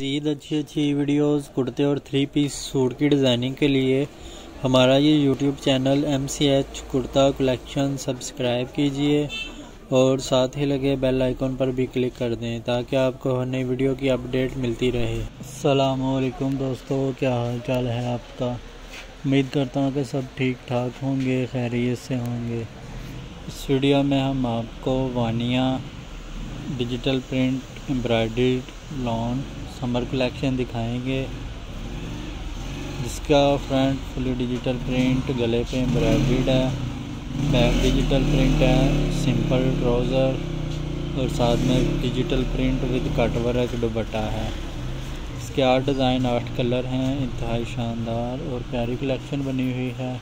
मज़ीद अच्छी अच्छी वीडियोस, कुर्ते और थ्री पीस सूट की डिज़ाइनिंग के लिए हमारा ये YouTube channel M C H kurta collection subscribe कीजिए और साथ ही लगे बेल आइकॉन पर भी क्लिक कर दें ताकि आपको हर नई वीडियो की अपडेट मिलती रहे। असलकुम दोस्तों, क्या हाल चाल है आपका? उम्मीद करता हूँ कि सब ठीक ठाक होंगे, खैरियत से होंगे। इस वीडियो में हम आपको Vaniya digital print embroidered lawn summer collection दिखाएँगे, जिसका फ्रंट फुली डिजिटल प्रिंट, गले पे एम्ब्रॉयड है, बैक डिजिटल प्रिंट है, सिंपल ट्राउज़र, और साथ में digital print with cut work dupatta है। इसके आठ डिज़ाइन, आठ कलर हैं, इंतहाई शानदार और प्यारी कलेक्शन बनी हुई है।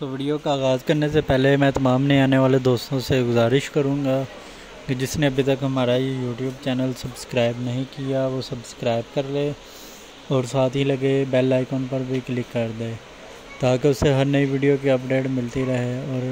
तो वीडियो का आगाज़ करने से पहले मैं तमाम नए आने वाले दोस्तों से गुजारिश करूँगा कि जिसने अभी तक हमारा ये यूट्यूब चैनल सब्सक्राइब नहीं किया, वो सब्सक्राइब कर ले और साथ ही लगे बेल आइकन पर भी क्लिक कर दे, ताकि उससे हर नई वीडियो की अपडेट मिलती रहे और